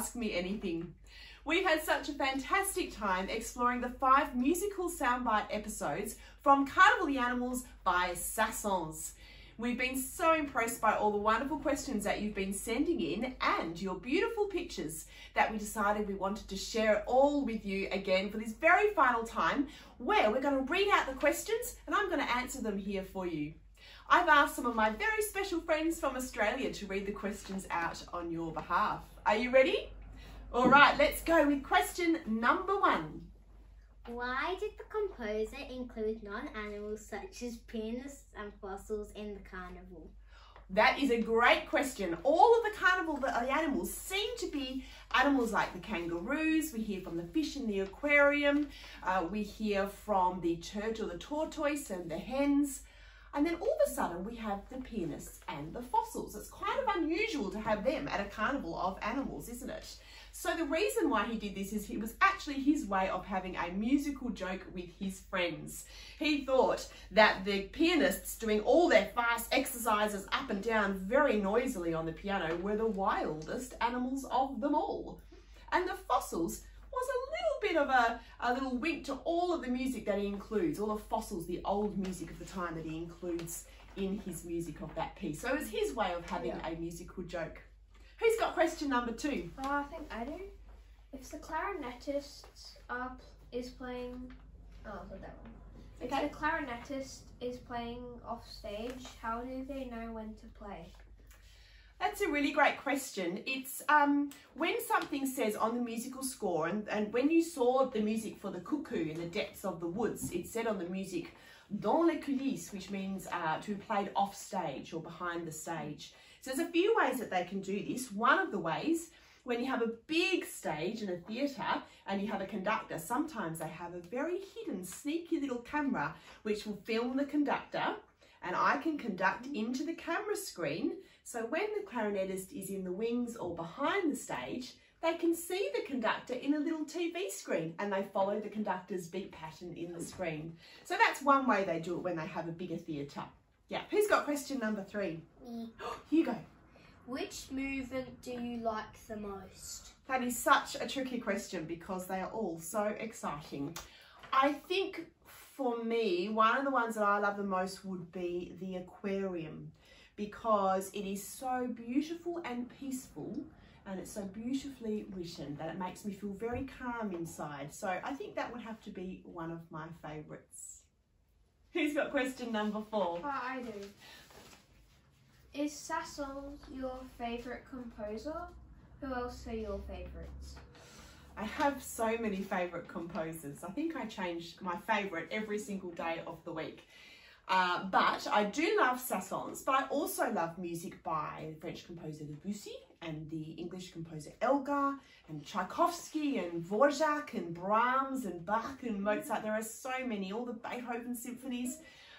Ask Me Anything. We've had such a fantastic time exploring the five musical soundbite episodes from Carnival the Animals by Saint-Saëns. We've been so impressed by all the wonderful questions that you've been sending in and your beautiful pictures that we decided we wanted to share it all with you again for this very final time where we're going to read out the questions and I'm going to answer them here for you. I've asked some of my very special friends from Australia to read the questions out on your behalf. Are you ready? All right, let's go with question number one. Why did the composer include non-animals such as pianists and fossils in the carnival? That is a great question. All of the carnival, the animals seem to be animals like the kangaroos. We hear from the fish in the aquarium. Uh, we hear from the turtle, the tortoise and the hens. And then all of a sudden we have the pianists and the fossils. It's kind of unusual to have them at a carnival of animals, isn't it? So the reason why he did this is it was actually his way of having a musical joke with his friends. He thought that the pianists doing all their fast exercises up and down very noisily on the piano were the wildest animals of them all. And the fossils bit of a, a little wink to all of the music that he includes, all the fossils, the old music of the time that he includes in his music of that piece. So it was his way of having yeah. a musical joke. Who's got question number two? Uh, I think I do. If the clarinetist uh, is playing, oh, I that one. If okay. the clarinetist is playing off stage, how do they know when to play? That's a really great question. It's um, when something says on the musical score, and, and when you saw the music for the cuckoo in the depths of the woods, it said on the music, dans les coulisses, which means uh, to be played off stage or behind the stage. So there's a few ways that they can do this. One of the ways, when you have a big stage in a theatre and you have a conductor, sometimes they have a very hidden, sneaky little camera which will film the conductor and I can conduct into the camera screen. So when the clarinetist is in the wings or behind the stage, they can see the conductor in a little TV screen and they follow the conductor's beat pattern in the screen. So that's one way they do it when they have a bigger theatre. Yeah, who's got question number three? Me. you go. Which movement do you like the most? That is such a tricky question because they are all so exciting. I think for me, one of the ones that I love the most would be the aquarium because it is so beautiful and peaceful and it's so beautifully written that it makes me feel very calm inside. So I think that would have to be one of my favourites. Who's got question number four? Uh, I do. Is Saint-Saëns your favourite composer? Who else are your favourites? I have so many favourite composers. I think I change my favourite every single day of the week. Uh, but I do love Saint-Saëns, but I also love music by the French composer Debussy and the English composer Elgar and Tchaikovsky and Dvorak and Brahms and Bach and Mozart. There are so many, all the Beethoven symphonies.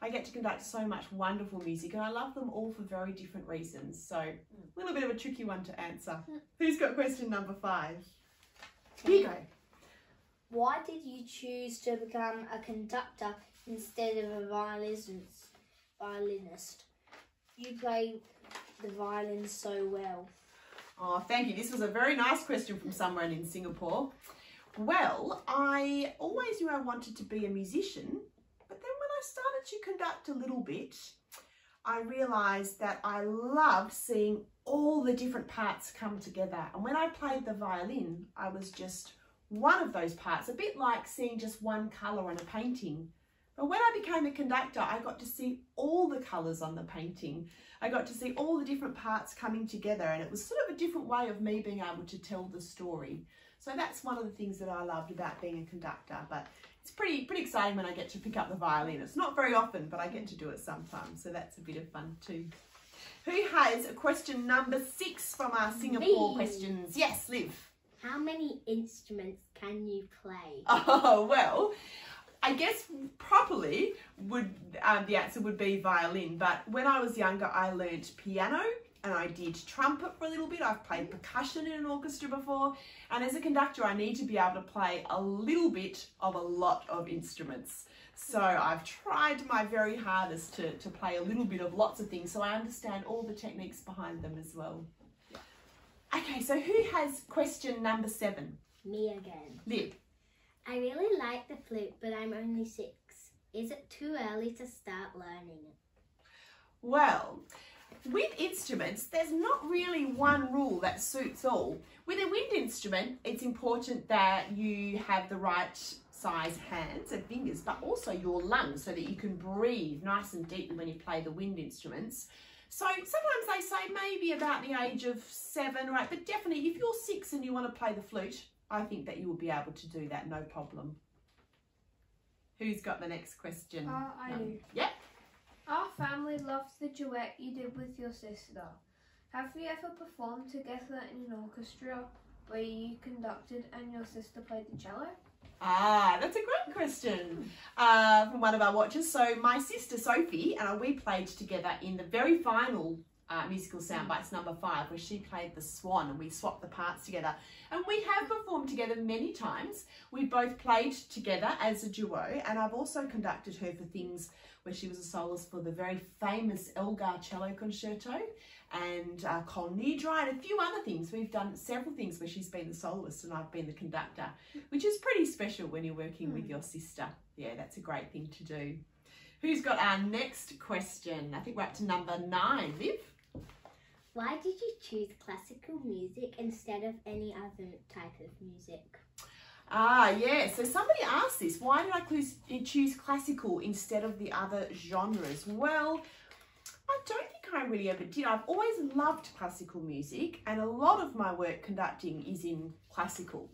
I get to conduct so much wonderful music and I love them all for very different reasons. So a little bit of a tricky one to answer. Who's got question number five? Here you go. Why did you choose to become a conductor instead of a violinist? violinist? You play the violin so well. Oh, thank you. This was a very nice question from someone in Singapore. Well, I always knew I wanted to be a musician, but then when I started to conduct a little bit, I realised that I loved seeing all the different parts come together. And when I played the violin, I was just one of those parts, a bit like seeing just one colour on a painting. But when I became a conductor, I got to see all the colours on the painting. I got to see all the different parts coming together and it was sort of a different way of me being able to tell the story. So that's one of the things that I loved about being a conductor. But it's pretty pretty exciting when I get to pick up the violin. It's not very often, but I get to do it sometimes. So that's a bit of fun too. Who has a question number six from our Singapore Me. questions? Yes, Liv. How many instruments can you play? Oh, well, I guess properly would um, the answer would be violin. But when I was younger, I learnt piano and I did trumpet for a little bit. I've played mm. percussion in an orchestra before. And as a conductor, I need to be able to play a little bit of a lot of instruments. So I've tried my very hardest to, to play a little bit of lots of things so I understand all the techniques behind them as well. Okay, so who has question number seven? Me again. Lib. I really like the flute, but I'm only six. Is it too early to start learning it? Well, with instruments, there's not really one rule that suits all. With a wind instrument, it's important that you have the right size hands and fingers, but also your lungs so that you can breathe nice and deeply when you play the wind instruments. So sometimes they say maybe about the age of seven or eight, but definitely if you're six and you want to play the flute, I think that you will be able to do that, no problem. Who's got the next question? Uh, I Um, do. Yep. Our family loves the duet you did with your sister. Have you ever performed together in an orchestra where you conducted and your sister played the cello? Ah, that's a great question uh, from one of our watchers. So my sister Sophie and I, we played together in the very final uh, musical soundbites number five, where she played the swan, and we swapped the parts together. And we have performed together many times. We both played together as a duo, and I've also conducted her for things where she was a soloist for the very famous Elgar Cello Concerto and uh, Nidra and a few other things. We've done several things where she's been the soloist and I've been the conductor, which is pretty special when you're working with your sister. Yeah, that's a great thing to do. Who's got our next question? I think we're up to number nine. Viv? Why did you choose classical music instead of any other type of music? Ah, yeah. So somebody asked this. Why did I choose, choose classical instead of the other genres? Well, I don't think I really ever did. I've always loved classical music, and a lot of my work conducting is in classical.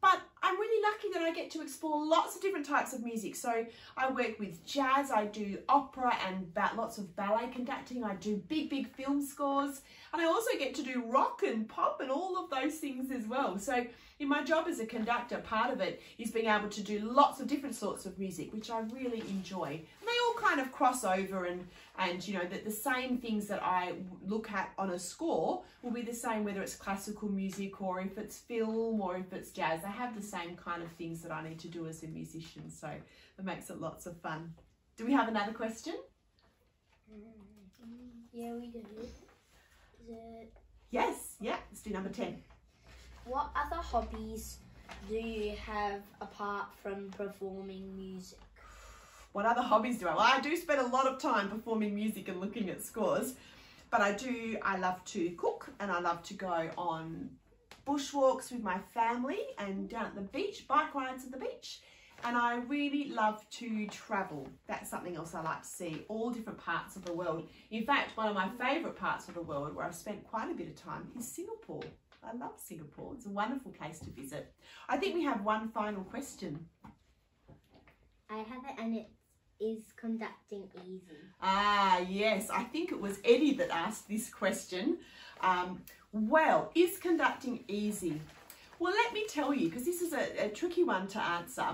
But I'm really lucky that I get to explore lots of different types of music. So I work with jazz, I do opera and lots of ballet conducting, I do big, big film scores, and I also get to do rock and pop and all of those things as well. So in my job as a conductor, part of it is being able to do lots of different sorts of music, which I really enjoy. And they all kind of cross over and, and you know, that the same things that I look at on a score will be the same whether it's classical music or if it's film or if it's jazz. They have the same kind of things that I need to do as a musician. So it makes it lots of fun. Do we have another question? Mm, yeah, we do. It... Yes, yeah, let's do number 10. What other hobbies do you have apart from performing music? What other hobbies do I? Well, I do spend a lot of time performing music and looking at scores, but I do, I love to cook and I love to go on bushwalks with my family and down at the beach, bike rides at the beach. And I really love to travel. That's something else I like to see, all different parts of the world. In fact, one of my favourite parts of the world where I've spent quite a bit of time is Singapore. I love Singapore. It's a wonderful place to visit. I think we have one final question. I have it and it is conducting easy. Ah, yes, I think it was Eddie that asked this question. Um, well, is conducting easy? Well, let me tell you, because this is a, a tricky one to answer.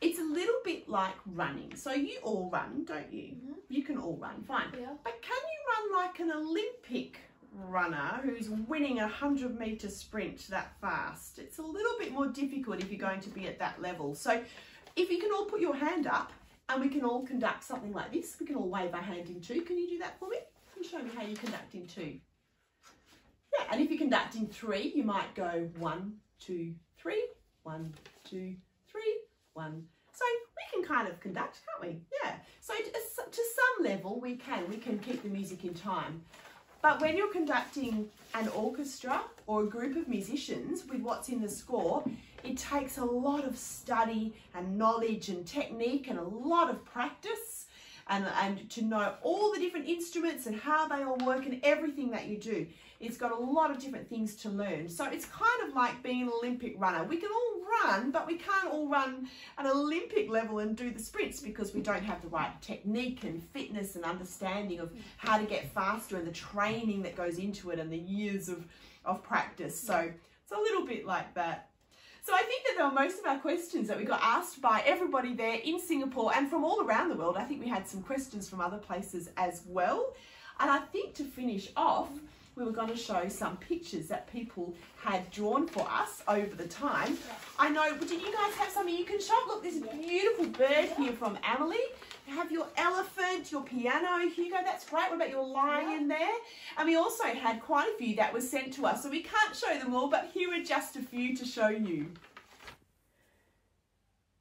It's a little bit like running. So you all run, don't you? You can all run, fine. Yeah. But can you run like an Olympic runner who's winning a 100 metre sprint that fast? It's a little bit more difficult if you're going to be at that level. So if you can all put your hand up and we can all conduct something like this, we can all wave our hand in two. Can you do that for me? You show me how you conduct in two? Yeah, and if you conduct in three, you might go one, two, three, one, two, three, one. So we can kind of conduct, can't we? Yeah. So to, to some level, we can. We can keep the music in time. But when you're conducting an orchestra or a group of musicians with what's in the score, it takes a lot of study and knowledge and technique and a lot of practice and, and to know all the different instruments and how they all work and everything that you do. It's got a lot of different things to learn. So it's kind of like being an Olympic runner. We can all run, but we can't all run an Olympic level and do the sprints because we don't have the right technique and fitness and understanding of how to get faster and the training that goes into it and the years of, of practice. So it's a little bit like that. So I think that there were most of our questions that we got asked by everybody there in Singapore and from all around the world. I think we had some questions from other places as well. And I think to finish off, we were going to show some pictures that people had drawn for us over the time. I know, did you guys have something you can show? Look, this beautiful bird here from Emily. You have your elephant, your piano, Hugo, that's great. What about your lion there? And we also had quite a few that were sent to us, so we can't show them all, but here are just a few to show you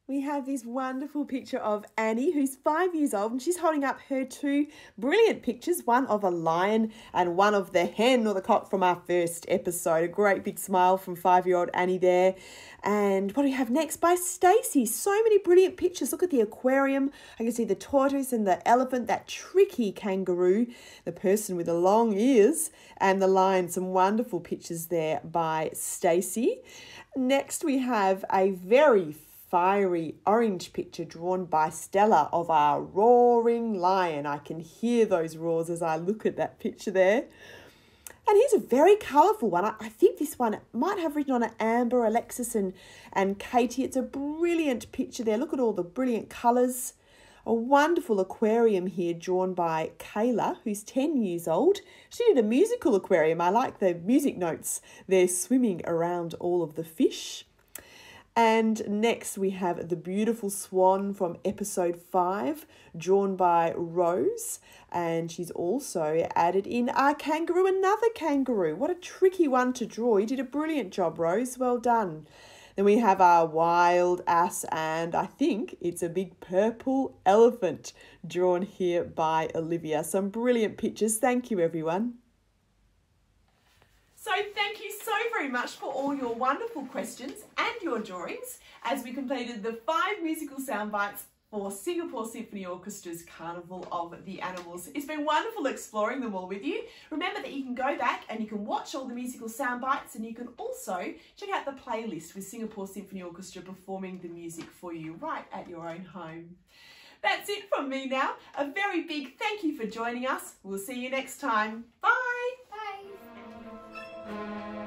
we have this wonderful picture of Annie, who's five years old, and she's holding up her two brilliant pictures one of a lion and one of the hen or the cock from our first episode. A great big smile from five year old Annie there. And what do we have next by Stacey? So many brilliant pictures. Look at the aquarium. I can see the tortoise and the elephant, that tricky kangaroo, the person with the long ears, and the lion. Some wonderful pictures there by Stacey. Next, we have a very fiery orange picture drawn by Stella of our roaring lion. I can hear those roars as I look at that picture there. And here's a very colourful one. I, think this one might have written on it Amber, Alexis, and, and Katie. It's a brilliant picture there. Look at all the brilliant colours. A wonderful aquarium here drawn by Kayla, who's 10 years old. She did a musical aquarium. I like the music notes. They're swimming around all of the fish. And next we have the beautiful swan from episode 5, drawn by Rose. And she's also added in our kangaroo, another kangaroo. What a tricky one to draw. You did a brilliant job, Rose. Well done. Then we have our wild ass, and I think it's a big purple elephant drawn here by Olivia. Some brilliant pictures. Thank you, everyone. So thank you so very much for all your wonderful questions and your drawings as we completed the five musical sound bites for Singapore Symphony Orchestra's Carnival of the Animals. It's been wonderful exploring them all with you. Remember that you can go back and you can watch all the musical sound bites and you can also check out the playlist with Singapore Symphony Orchestra performing the music for you right at your own home. That's it from me now. A very big thank you for joining us. We'll see you next time. Bye. Música